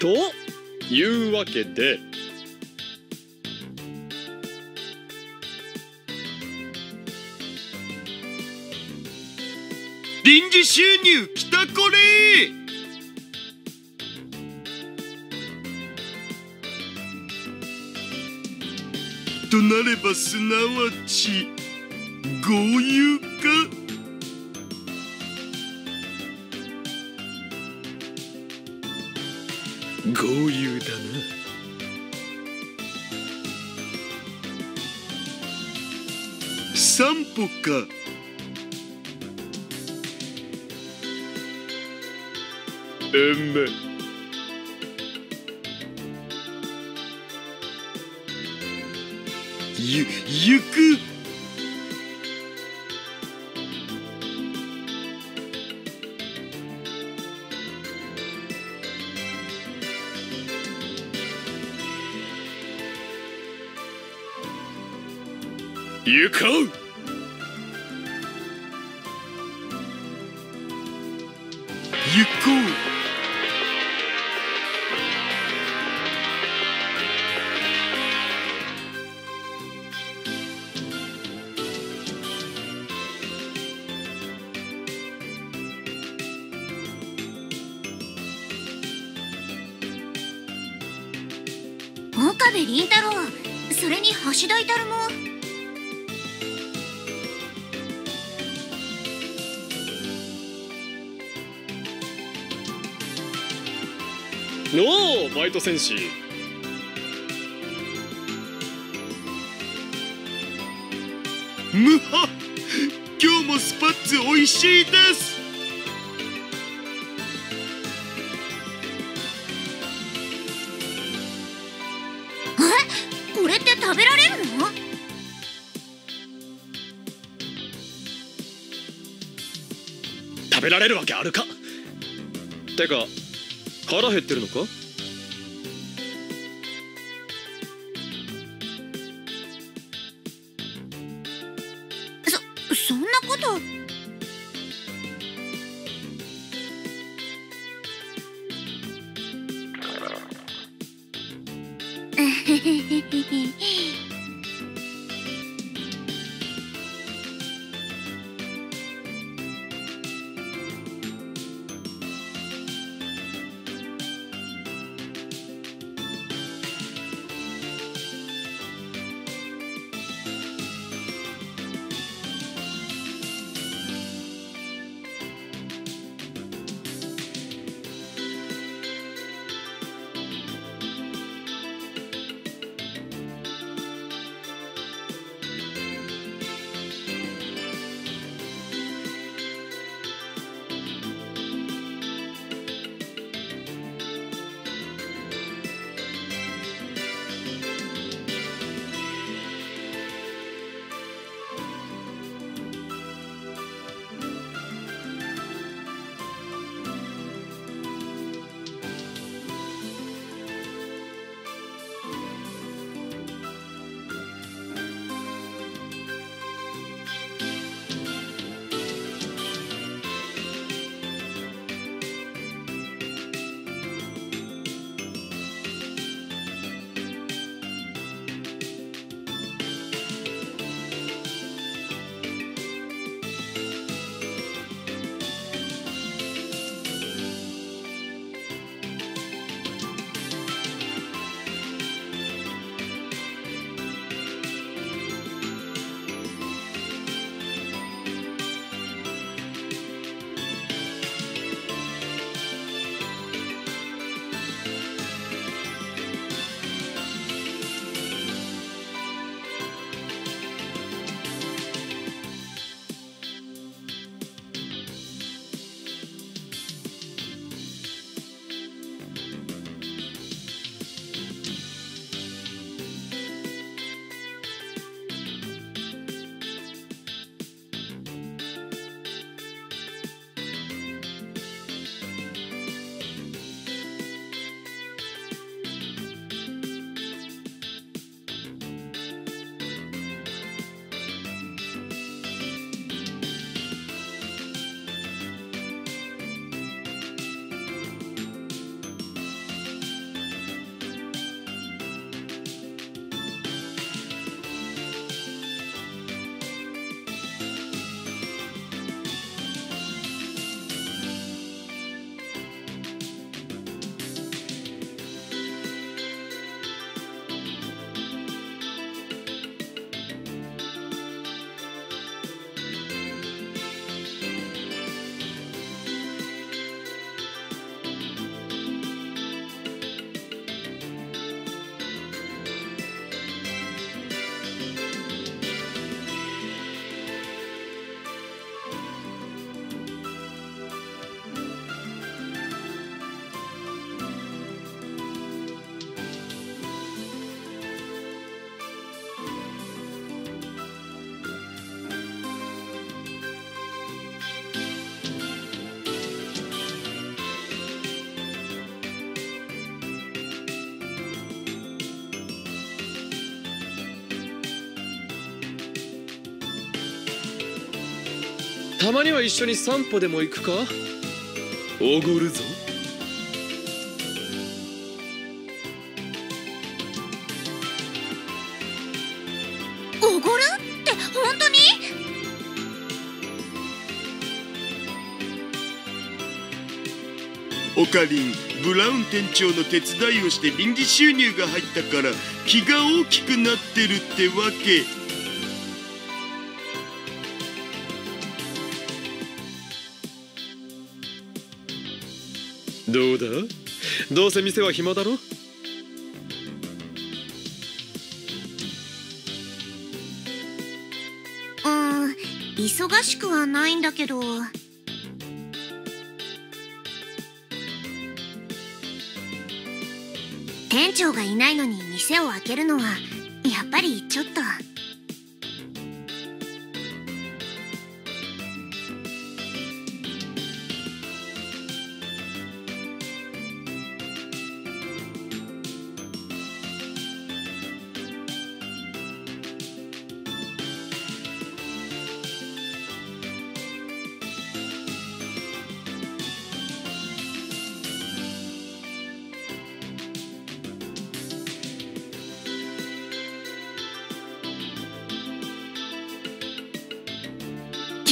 というわけで臨時収入きたこれ。となればすなわち豪遊か？豪遊だな。散歩か。うむゆ行く。行こう。行こう。岡部倫太郎それに橋田至も。のうバイト戦士むは今日もスパッツ美味しいです。え？これって食べられるの？食べられるわけあるか。てか腹減ってるのか？たまには一緒に散歩でも行くか？おごるぞ。おごる？って本当に？オカリンブラウン店長の手伝いをして臨時収入が入ったから気が大きくなってるってわけどうだ？どうせ店は暇だろ？うん忙しくはないんだけど。店長がいないのに店を開けるのはやっぱりちょっと。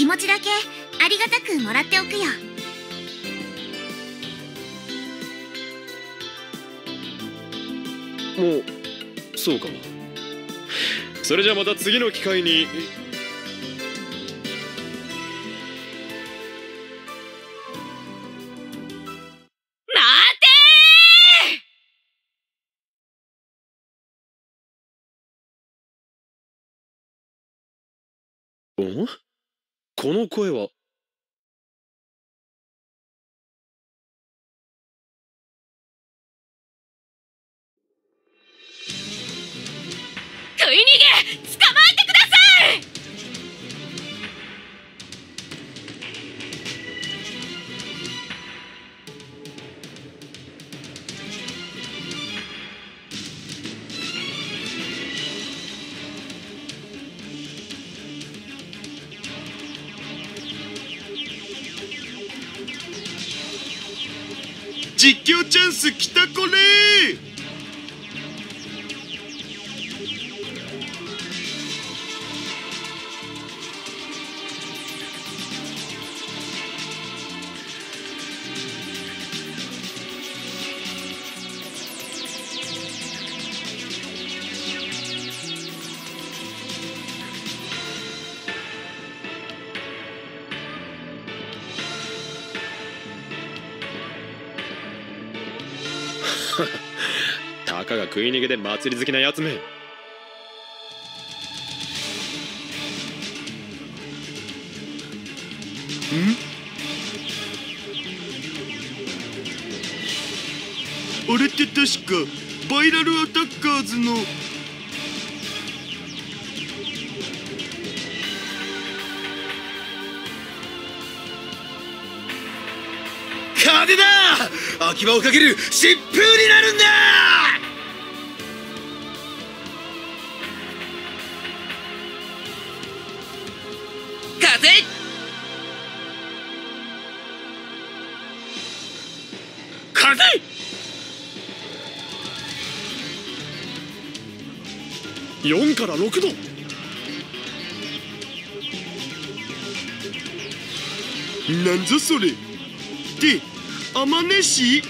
持ちだけありがたくもらっておくよ。もうそうかそれじゃまた次の機会に。んこの声は。食い逃げ捕まえ実況チャンスきたこれ。たかが食い逃げで祭り好きなやつめ。あれって確かバイラルアタッカーズのだ秋葉をかける疾風になるんだ！風風4から6度。なんぞそれって Aman eşi.